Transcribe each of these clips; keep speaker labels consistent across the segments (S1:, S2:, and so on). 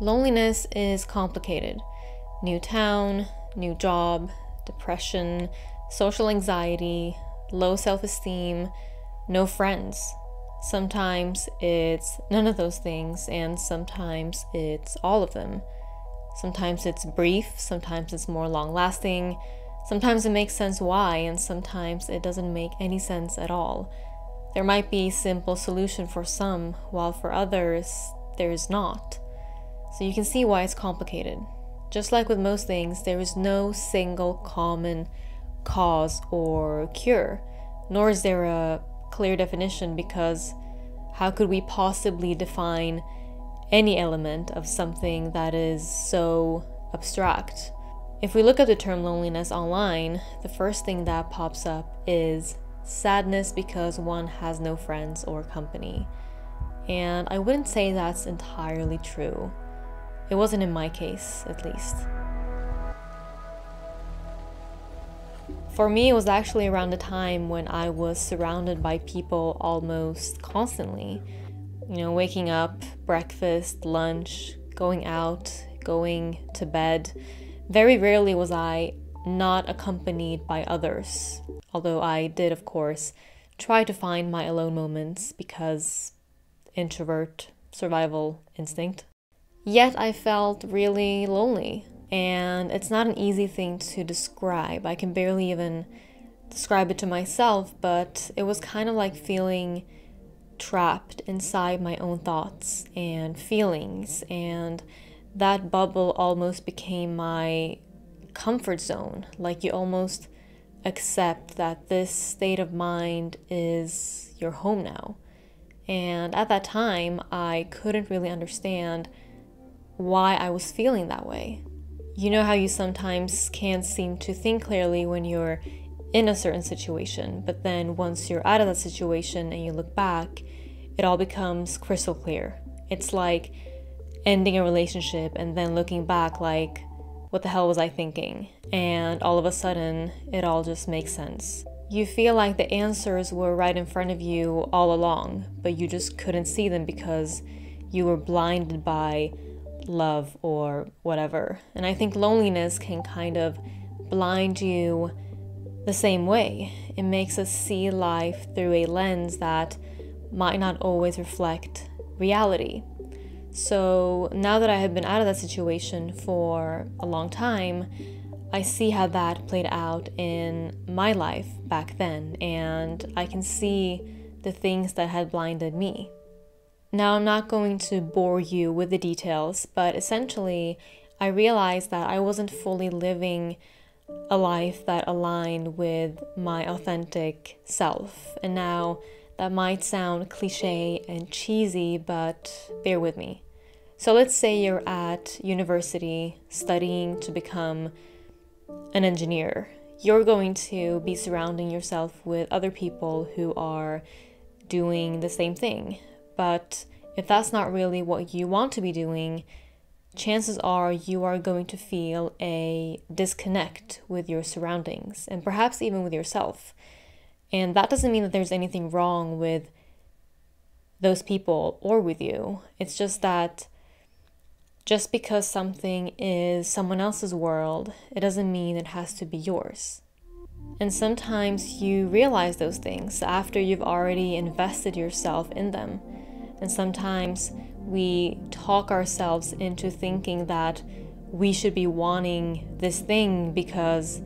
S1: Loneliness is complicated. New town, new job, depression, social anxiety, low self esteem, no friends. Sometimes it's none of those things, and sometimes it's all of them. Sometimes it's brief, sometimes it's more long lasting, sometimes it makes sense why, and sometimes it doesn't make any sense at all. There might be a simple solution for some, while for others, there is not. So you can see why it's complicated. Just like with most things, there is no single common cause or cure, nor is there a clear definition because how could we possibly define any element of something that is so abstract? If we look at the term loneliness online, the first thing that pops up is sadness because one has no friends or company. And I wouldn't say that's entirely true. It wasn't in my case, at least. For me, it was actually around the time when I was surrounded by people almost constantly. You know, waking up, breakfast, lunch, going out, going to bed. Very rarely was I not accompanied by others, although I did, of course, try to find my alone moments because introvert survival instinct. Yet I felt really lonely, and it's not an easy thing to describe. I can barely even describe it to myself, but it was kind of like feeling trapped inside my own thoughts and feelings, and that bubble almost became my comfort zone. Like you almost accept that this state of mind is your home now. And at that time, I couldn't really understand why I was feeling that way. You know how you sometimes can't seem to think clearly when you're in a certain situation, but then once you're out of that situation and you look back, it all becomes crystal clear. It's like ending a relationship and then looking back, like, what the hell was I thinking? And all of a sudden, it all just makes sense. You feel like the answers were right in front of you all along, but you just couldn't see them because you were blinded by love or whatever. And I think loneliness can kind of blind you the same way. It makes us see life through a lens that might not always reflect reality. So now that I have been out of that situation for a long time, I see how that played out in my life back then, and I can see the things that had blinded me. Now, I'm not going to bore you with the details, but essentially, I realized that I wasn't fully living a life that aligned with my authentic self. And now, that might sound cliche and cheesy, but bear with me. So, let's say you're at university studying to become an engineer. You're going to be surrounding yourself with other people who are doing the same thing. But if that's not really what you want to be doing, chances are you are going to feel a disconnect with your surroundings and perhaps even with yourself. And that doesn't mean that there's anything wrong with those people or with you. It's just that just because something is someone else's world, it doesn't mean it has to be yours. And sometimes you realize those things after you've already invested yourself in them. And sometimes we talk ourselves into thinking that we should be wanting this thing because,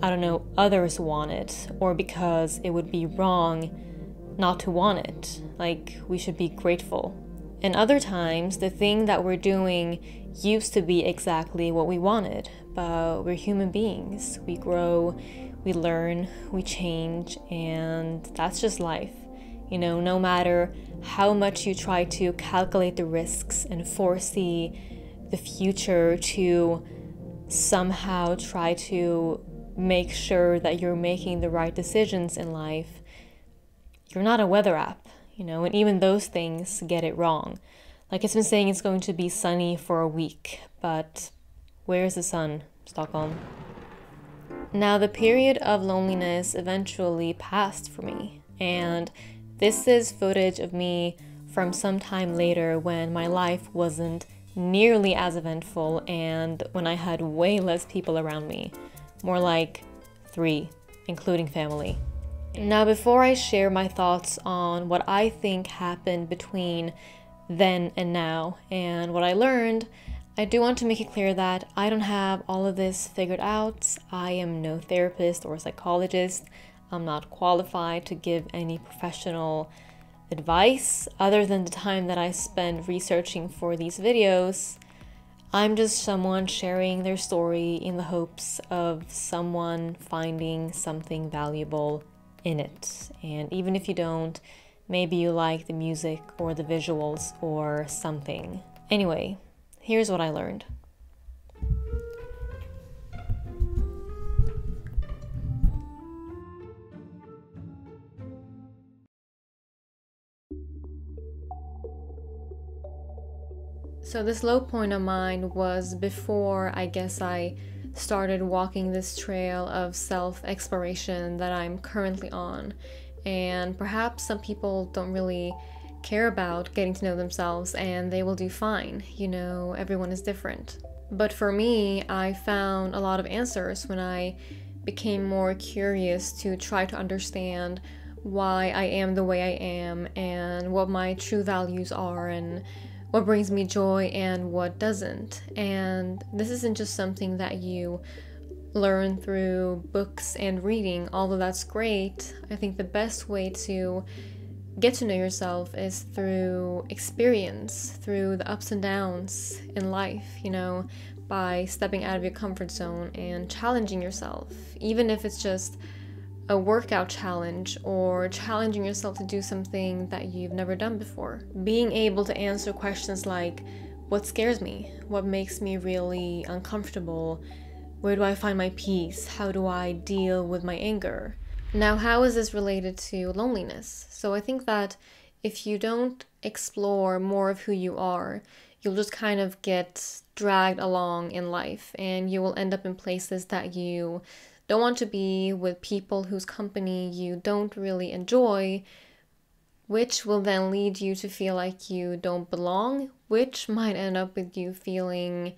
S1: I don't know, others want it, or because it would be wrong not to want it. Like, we should be grateful. And other times, the thing that we're doing used to be exactly what we wanted, but we're human beings. We grow, we learn, we change, and that's just life. You know, no matter how much you try to calculate the risks and foresee the future to somehow try to make sure that you're making the right decisions in life, you're not a weather app, you know, and even those things get it wrong. Like it's been saying it's going to be sunny for a week, but where's the sun, Stockholm? Now, the period of loneliness eventually passed for me, and this is footage of me from some time later when my life wasn't nearly as eventful and when I had way less people around me. More like three, including family. Now, before I share my thoughts on what I think happened between then and now and what I learned, I do want to make it clear that I don't have all of this figured out. I am no therapist or psychologist. I'm not qualified to give any professional advice other than the time that I spend researching for these videos. I'm just someone sharing their story in the hopes of someone finding something valuable in it. And even if you don't, maybe you like the music or the visuals or something. Anyway, Here's what I learned. So, this low point of mine was before I guess I started walking this trail of self exploration that I'm currently on. And perhaps some people don't really care about getting to know themselves and they will do fine. You know, everyone is different. But for me, I found a lot of answers when I became more curious to try to understand why I am the way I am and what my true values are and what brings me joy and what doesn't. And this isn't just something that you learn through books and reading, although that's great. I think the best way to get to know yourself is through experience, through the ups and downs in life, you know, by stepping out of your comfort zone and challenging yourself, even if it's just a workout challenge or challenging yourself to do something that you've never done before. Being able to answer questions like, what scares me? What makes me really uncomfortable? Where do I find my peace? How do I deal with my anger? Now, how is this related to loneliness? So, I think that if you don't explore more of who you are, you'll just kind of get dragged along in life and you will end up in places that you don't want to be with people whose company you don't really enjoy, which will then lead you to feel like you don't belong, which might end up with you feeling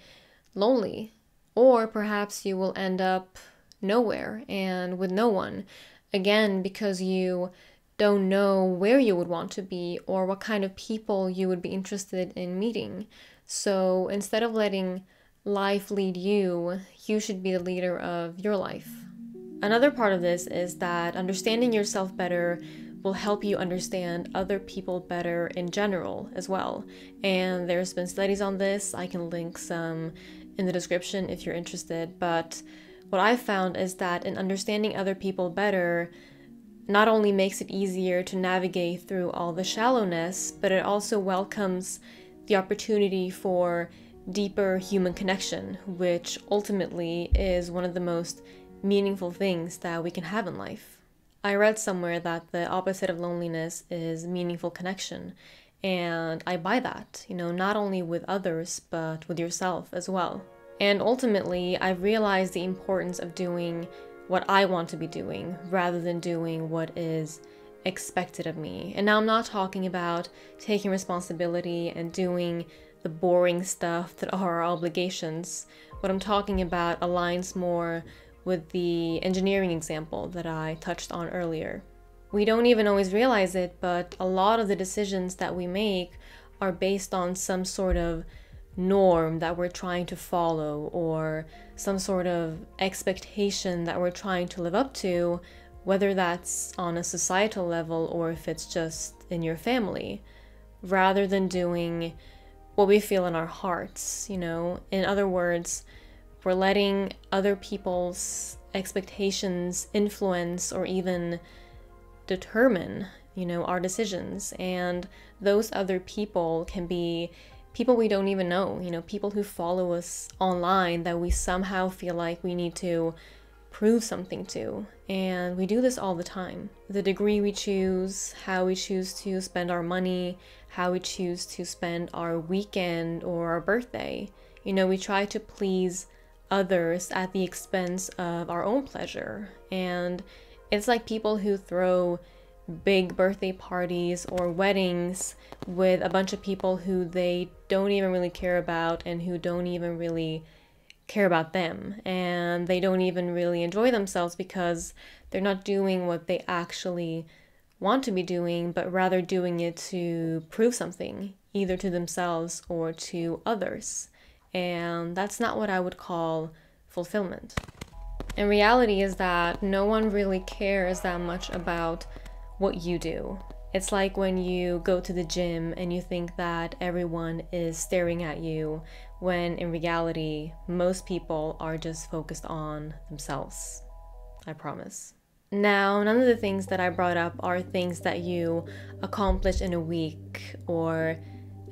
S1: lonely. Or perhaps you will end up nowhere and with no one. Again, because you don't know where you would want to be or what kind of people you would be interested in meeting. So instead of letting life lead you, you should be the leader of your life. Another part of this is that understanding yourself better will help you understand other people better in general as well. And there's been studies on this. I can link some in the description if you're interested. But what I've found is that in understanding other people better, not only makes it easier to navigate through all the shallowness, but it also welcomes the opportunity for deeper human connection, which ultimately is one of the most meaningful things that we can have in life. I read somewhere that the opposite of loneliness is meaningful connection, and I buy that, you know, not only with others, but with yourself as well. And ultimately, I've realized the importance of doing what I want to be doing rather than doing what is expected of me. And now I'm not talking about taking responsibility and doing the boring stuff that are our obligations. What I'm talking about aligns more with the engineering example that I touched on earlier. We don't even always realize it, but a lot of the decisions that we make are based on some sort of norm that we're trying to follow or some sort of expectation that we're trying to live up to, whether that's on a societal level or if it's just in your family, rather than doing what we feel in our hearts, you know? In other words, we're letting other people's expectations influence or even determine, you know, our decisions. And those other people can be people we don't even know, you know, people who follow us online that we somehow feel like we need to prove something to. And we do this all the time. The degree we choose, how we choose to spend our money, how we choose to spend our weekend or our birthday. You know, we try to please others at the expense of our own pleasure. And it's like people who throw big birthday parties or weddings with a bunch of people who they don't even really care about and who don't even really care about them and they don't even really enjoy themselves because they're not doing what they actually want to be doing, but rather doing it to prove something, either to themselves or to others. And that's not what I would call fulfillment. And reality is that no one really cares that much about what you do. It's like when you go to the gym and you think that everyone is staring at you, when in reality, most people are just focused on themselves. I promise. Now, none of the things that I brought up are things that you accomplish in a week or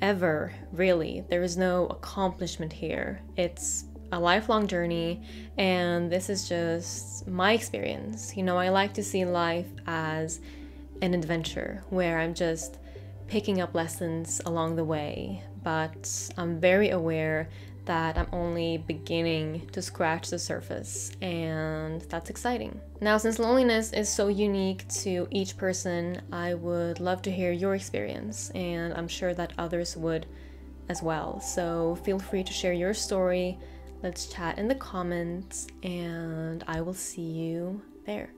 S1: ever, really. There is no accomplishment here. It's a lifelong journey, and this is just my experience. You know, I like to see life as an adventure where I'm just picking up lessons along the way, but I'm very aware that I'm only beginning to scratch the surface, and that's exciting. Now, since loneliness is so unique to each person, I would love to hear your experience, and I'm sure that others would as well. So feel free to share your story. Let's chat in the comments, and I will see you there.